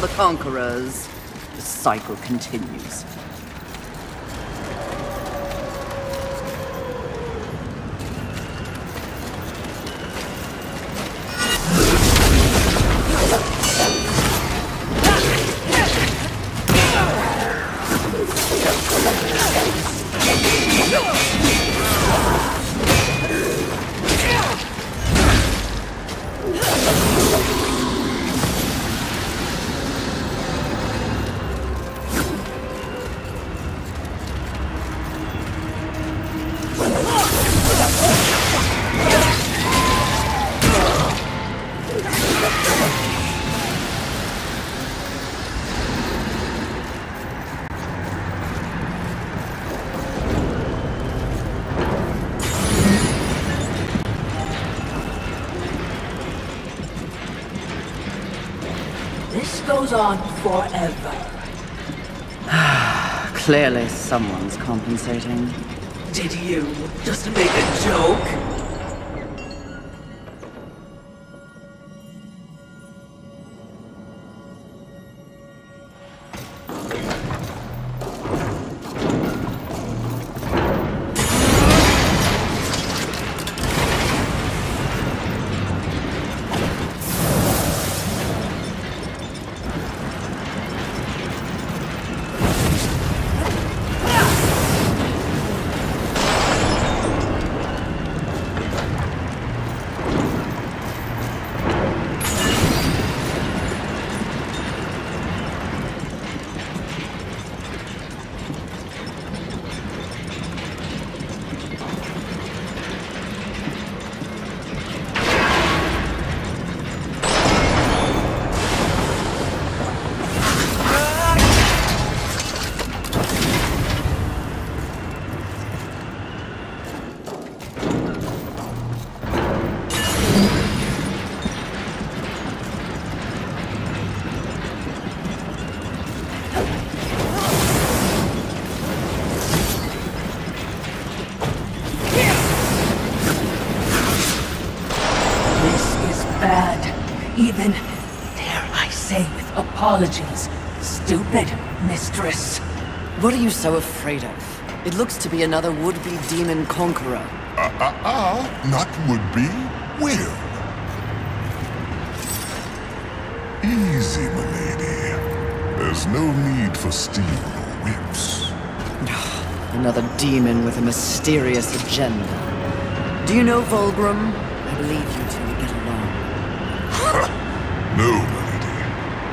the conquerors. The cycle continues. Goes on forever. Clearly, someone's compensating. Did you just make a joke? Even, dare I say with apologies, stupid mistress. What are you so afraid of? It looks to be another would-be demon conqueror. Ah, ah, ah! not would be, will. Easy, milady. There's no need for steel or whips. Another demon with a mysterious agenda. Do you know Vulgrim? I believe you two would get along. No, milady.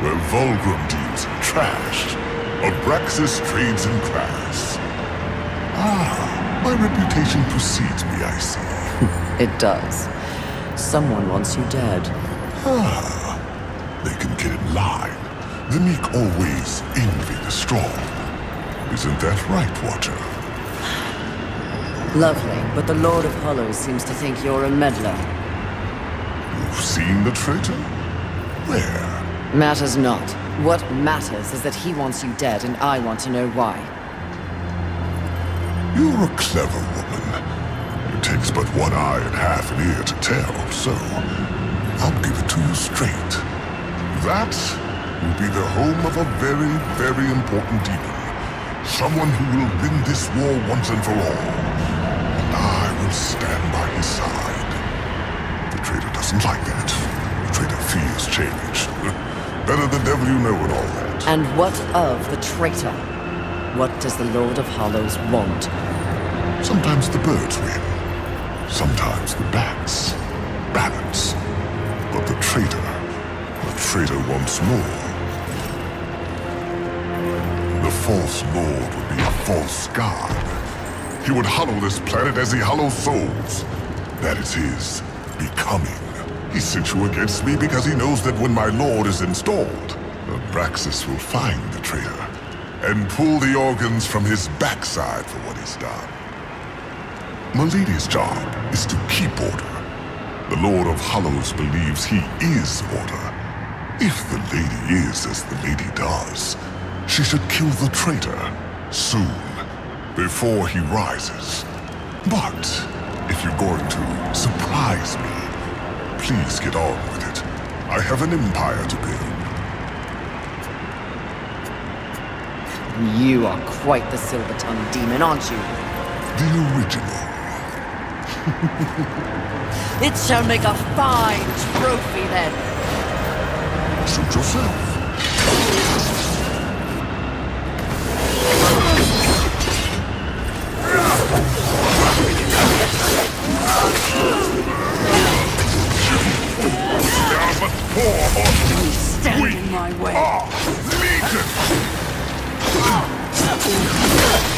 Where Vulgrim deals in trash, Abraxis trades in class. Ah, my reputation precedes me, I see. It does. Someone wants you dead. Ah, they can get in line. The meek always envy the strong. Isn't that right, Watcher? Lovely, but the Lord of Hollows seems to think you're a meddler. You've seen the traitor? Where? Matters not. What matters is that he wants you dead, and I want to know why. You're a clever woman. It takes but one eye and half an ear to tell, so I'll give it to you straight. That will be the home of a very, very important demon. Someone who will win this war once and for all. And I will stand by his side. The traitor doesn't like that. The traitor fears change. Better the devil you know and all that. And what of the traitor? What does the Lord of Hollows want? Sometimes the birds win. Sometimes the bats. Balance. But the traitor, the traitor wants more. The false lord would be a false god. He would hollow this planet as he hollows souls. That is his becoming. He sent you against me because he knows that when my lord is installed, Abraxis will find the traitor and pull the organs from his backside for what he's done. Milady's job is to keep order. The Lord of Hollows believes he is order. If the lady is as the lady does, she should kill the traitor soon, before he rises. But if you're going to surprise me, Please get on with it. I have an empire to build. You are quite the silver-tongued demon, aren't you? The original. it shall make a fine trophy, then. Suit yourself. In my way. Ah, are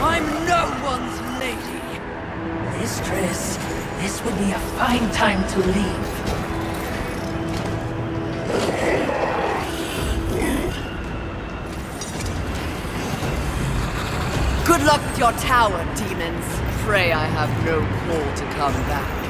I'm no one's lady. Mistress, this would be a fine time to leave. Good luck with your tower, demons. Pray I have no call to come back.